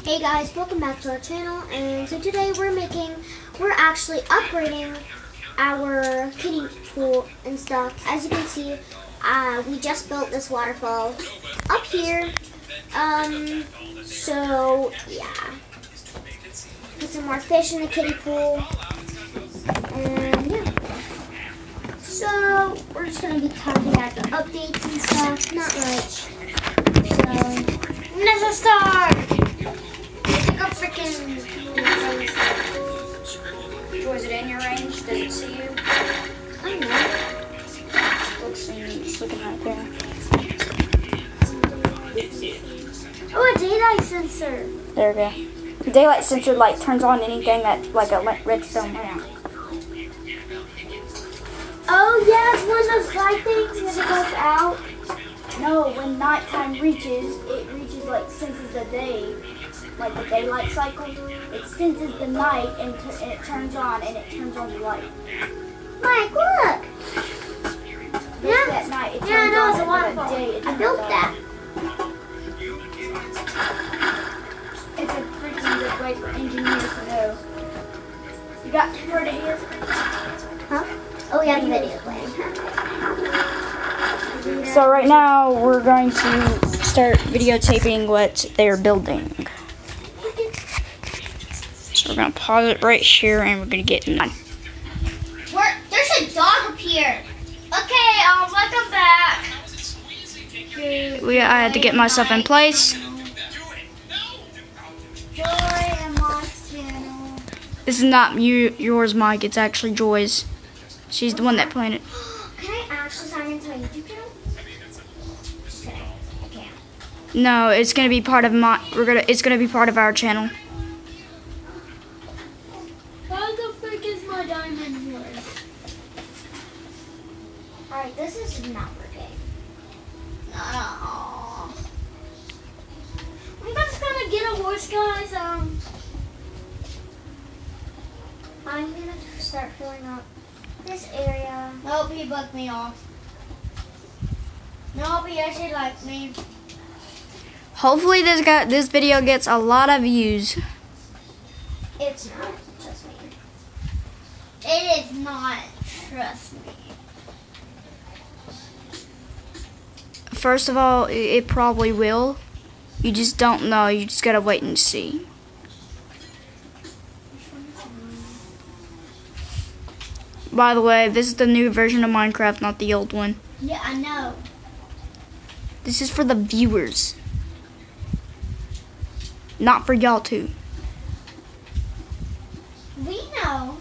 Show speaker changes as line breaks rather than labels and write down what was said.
Hey guys, welcome back to our channel. And so today we're making, we're actually upgrading our kiddie pool and stuff. As you can see, uh, we just built this waterfall up here. Um, so yeah, put some more fish in the kiddie pool. And yeah. So we're just gonna be talking about the updates and stuff. Not much. So start.
In your range? Does it see you?
I know.
Looks it's looking right there.
Oh, a daylight sensor.
There we go. The daylight sensor light turns on anything that like a redstone lamp.
Oh yeah, it's one of those light things when it goes out.
No, when nighttime reaches, it reaches like senses the day, like the daylight cycle. It senses the night and, t- and it turns on and it turns on the light.
Mike, look.
This
Yeah.
night, it turns
Yeah, I know
on
it's a waterfall.
at day, it
I built
off.
that.
It's a freaking good way for engineers to know. You got where it is?
Huh? Oh yeah, the video playing.
So right now we're going to start videotaping what they're building. So we're gonna pause it right here and we're gonna get on.
Where, there's a dog up here. Okay, um, welcome back.
We I had to get myself in place.
Joy and Moss channel.
This is not you yours, Mike. It's actually Joy's. She's the one that planned it.
Can I actually sign into my YouTube channel?
No, it's gonna be part of my. We're gonna. It's gonna be part of our channel.
How the frick is my diamond worth? Alright, this is not working. No. I'm just gonna get a horse, guys. Um, I'm gonna start filling up this area.
Nope, he bugged me off. Nope, he actually liked me.
Hopefully this got this video gets a lot of views.
It's not just me.
It is not. Trust me.
First of all, it probably will. You just don't know. You just gotta wait and see. By the way, this is the new version of Minecraft, not the old one.
Yeah, I know.
This is for the viewers, not for y'all two.
We know.